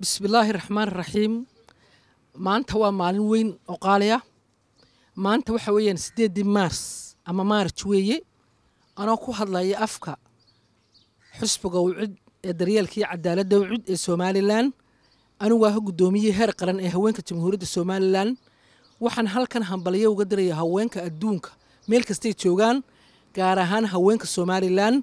bismillaahi raxmaan raxiim maanta waa maalin weyn oo qaali ah maanta waxa weeyaan sideedii maars ama maarj weeye. Anoo ku hadlaya afka xusbiga wcid ee daryeelka iyo cadaaladda wcid ee somalilan anigu waa gudoomiyey heer qaran ee haweenka jamhuuriyadda somalilan waxaan halkan hambalyo uga diraya haweenka adduunka meel kastay joogaan gaar ahaan haweenka somalilan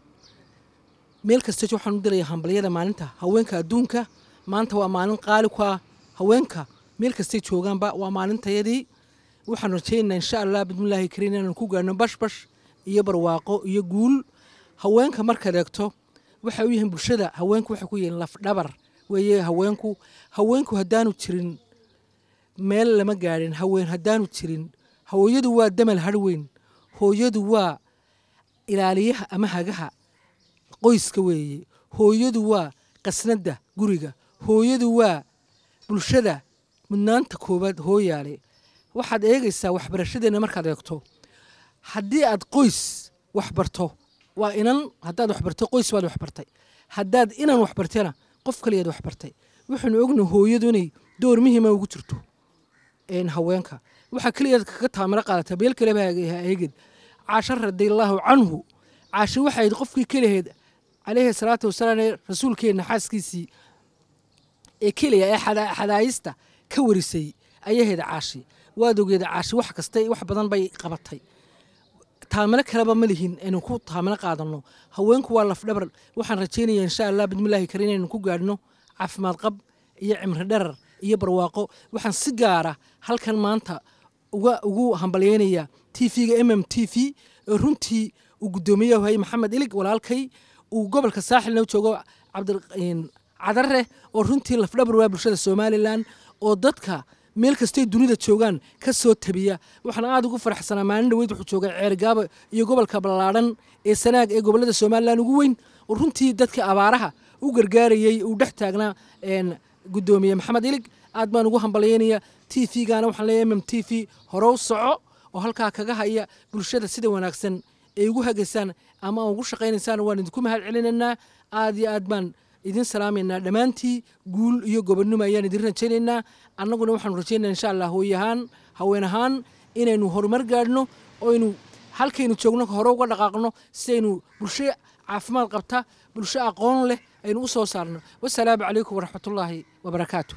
meel kasta waxaan u diraya hambalyada maalinta haweenka adduunka maanta waa maalin qaali ku ah haweenka. Meel kastay joogaanba waa maalintayadii waxaan rajeynaa insha allah bismillaahi kariin inaan ku gaarno bashbash iyo barwaaqo iyo guul. Haweenka markaad eegto waxay u yihiin bulshada. Haweenku waxay ku yihiin lafdhabar weeye haweenku haweenku haddaanu jirin meel lama gaadhin haween haddaanu jirin hooyadu waa damal harweyn hooyadu waa ilaaliyaha ama hagaha qoyska weeye. Hooyadu waa qasnadda guriga hooyadu waa bulshada mudnaanta koowaad hooyaale. Waxaad eegaysaa waxbarashadeenna markaad eegto. Haddii aad qoys waxbarto waa inan haddaad waxbarto qoys baad waxbartay haddaad inan waxbartana qof kaliyaad waxbartay waxaanu ogna hooyadu inay door muhiima ugu jirto haweenka. Waxaa keliyaad kaga taamiro qaadataa beel kaleba eeged caasho radiallaahu canhu caasho waxayd qofkii keliheed caleyhi salaatu wasalaam ee rasuulkeenna xaaskiisii ee keliya ee xadaayista ka warisay ayaheeda caashi. Waad ogeeda caashi wax kasta wax badan bay qabatay. Taamilo kaleba ma lihin aynu ku taamilo qaadano haweenku waa lafdhabar waxaan rajeynaya insha allah bismillaahi kariin inaynu ku gaadhno caafimaad qab iyo cimri dharar iyo barwaaqo. Waxaan si gaara halkan maanta ugu hambalyeynaya t v-ga m m t v oo runtii uu guddoomiyaha hayay maxamed ilig walaalkay uu gobolka saaxilna joogo cabdicadare oo runtii lafdhabar waa bulshada somalilan oo dadka meel kastay dunida joogaan ka soo tabiya. Waxaan aada ugu faraxsanaa maalin dhaweyd wuxuu joogay ceergaabo iyo gobolka ballaadhan ee sanaag ee gobollada somalilan. Ugu weyn oo runtii dadka abaaraha u gargaarayey uu dhex taagnaa guddoomiye maxamed ilig aad baan ugu hambalyeynaya t v-gana waxaan leeyahay mm t v horow soco oo halkaa kaga haya bulshada sida wanaagsan. Ay ugu hagaysaan ama ugu shaqaynaysaan waan idinku mahad celinaynaa aad iyo aad baan idin salaamaynaa dhammaantii guul iyo gobonnimo ayaan idin rajaynaynaa. Annaguna waxaanu rajaynaa insha allah hooy ahaan haween ahaan inaynu horumar gaadhno oynu halkaynu joogno hore uga dhaqaaqno si aynu bulsho caafimaad qabta bulsho aqoon leh aynu u soo saarno. Wasalaamu calaykum waraxmatullaahi wabarakaatu